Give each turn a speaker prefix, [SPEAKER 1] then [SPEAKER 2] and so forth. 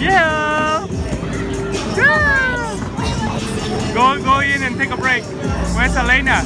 [SPEAKER 1] Yeah. Yeah. Go go in and take a break. Where's Elena?